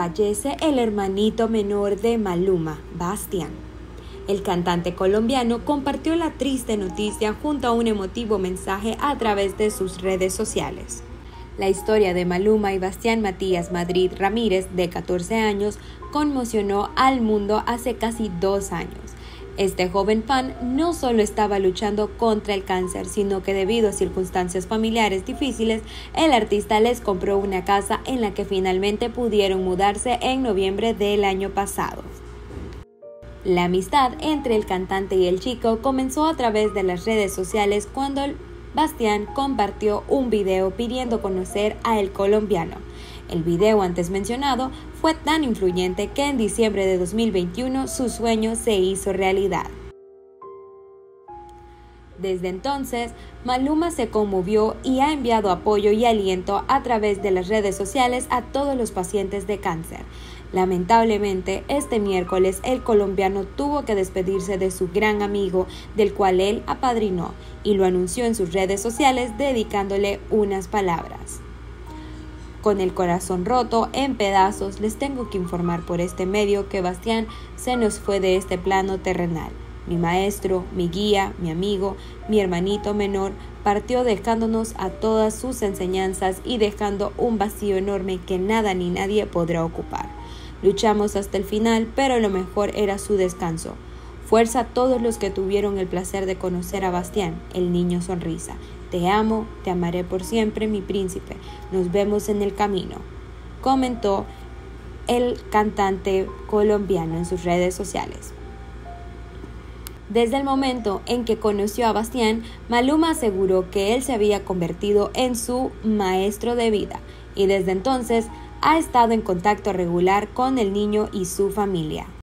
Fallece el hermanito menor de Maluma, Bastian. El cantante colombiano compartió la triste noticia junto a un emotivo mensaje a través de sus redes sociales. La historia de Maluma y Bastián Matías Madrid Ramírez, de 14 años, conmocionó al mundo hace casi dos años. Este joven fan no solo estaba luchando contra el cáncer, sino que debido a circunstancias familiares difíciles, el artista les compró una casa en la que finalmente pudieron mudarse en noviembre del año pasado. La amistad entre el cantante y el chico comenzó a través de las redes sociales cuando Bastián compartió un video pidiendo conocer a el colombiano. El video antes mencionado fue tan influyente que en diciembre de 2021 su sueño se hizo realidad. Desde entonces, Maluma se conmovió y ha enviado apoyo y aliento a través de las redes sociales a todos los pacientes de cáncer. Lamentablemente, este miércoles el colombiano tuvo que despedirse de su gran amigo, del cual él apadrinó, y lo anunció en sus redes sociales dedicándole unas palabras. Con el corazón roto en pedazos, les tengo que informar por este medio que Bastián se nos fue de este plano terrenal. Mi maestro, mi guía, mi amigo, mi hermanito menor, partió dejándonos a todas sus enseñanzas y dejando un vacío enorme que nada ni nadie podrá ocupar. Luchamos hasta el final, pero lo mejor era su descanso. Fuerza a todos los que tuvieron el placer de conocer a Bastián, el niño sonrisa. Te amo, te amaré por siempre, mi príncipe. Nos vemos en el camino, comentó el cantante colombiano en sus redes sociales. Desde el momento en que conoció a Bastián, Maluma aseguró que él se había convertido en su maestro de vida y desde entonces ha estado en contacto regular con el niño y su familia.